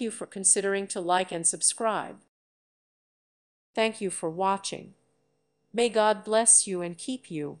Thank you for considering to like and subscribe. Thank you for watching. May God bless you and keep you.